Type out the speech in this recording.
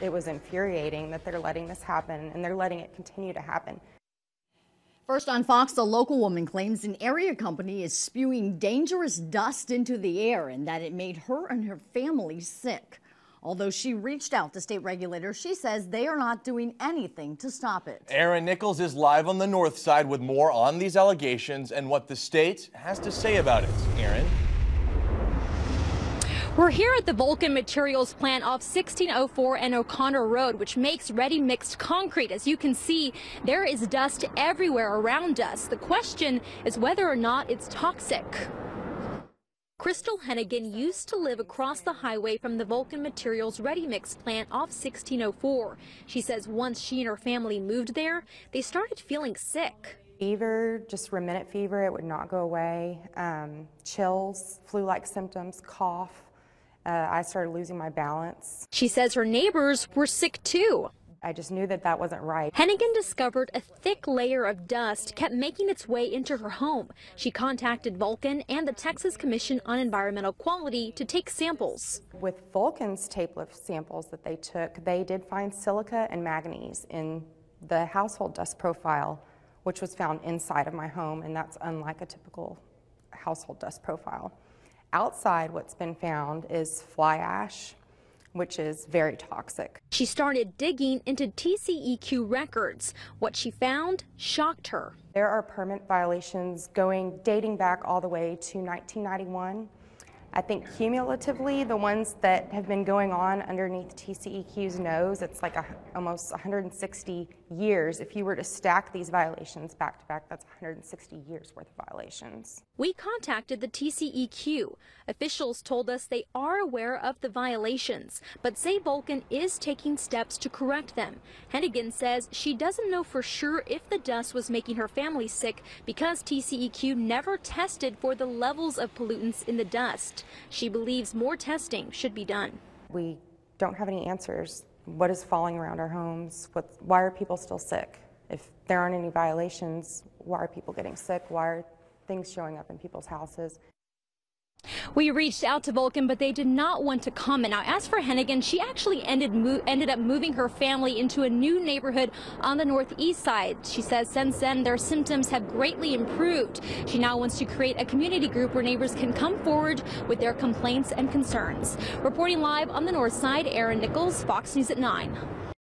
It was infuriating that they're letting this happen and they're letting it continue to happen. First on Fox, a local woman claims an area company is spewing dangerous dust into the air and that it made her and her family sick. Although she reached out to state regulators, she says they are not doing anything to stop it. Erin Nichols is live on the north side with more on these allegations and what the state has to say about it. Erin? We're here at the Vulcan Materials plant off 1604 and O'Connor Road, which makes ready mixed concrete. As you can see, there is dust everywhere around us. The question is whether or not it's toxic. Krystal Henagan used to live across the highway from the Vulcan Materials Ready Mix plant off 1604. She says once she and her family moved there, they started feeling sick. Fever, just remittent fever, it would not go away. Um, chills, flu-like symptoms, cough. Uh, I started losing my balance. She says her neighbors were sick too. I just knew that that wasn't right. Henagan discovered a thick layer of dust kept making its way into her home. She contacted Vulcan and the Texas Commission on Environmental Quality to take samples. With Vulcan's tape lift samples that they took, they did find silica and manganese in the household dust profile, which was found inside of my home, and that's unlike a typical household dust profile. Outside, what's been found is fly ash, which is very toxic. She started digging into TCEQ records. What she found shocked her. There are permit violations going dating back all the way to 1991. I think cumulatively, the ones that have been going on underneath TCEQ's nose, it's like a, almost 160 years. If you were to stack these violations back to back, that's 160 years worth of violations. We contacted the TCEQ. Officials told us they are aware of the violations, but say Vulcan is taking steps to correct them. Henagan says she doesn't know for sure if the dust was making her family sick because TCEQ never tested for the levels of pollutants in the dust. She believes more testing should be done. We don't have any answers. What is falling around our homes? What, why are people still sick? If there aren't any violations, why are people getting sick? Why are things showing up in people's houses? We reached out to Vulcan, but they did not want to comment. Now, as for Henagan, she actually ended, ended up moving her family into a new neighborhood on the northeast side. She says since then, their symptoms have greatly improved. She now wants to create a community group where neighbors can come forward with their complaints and concerns. Reporting live on the north side, Erin Nichols, Fox News at 9.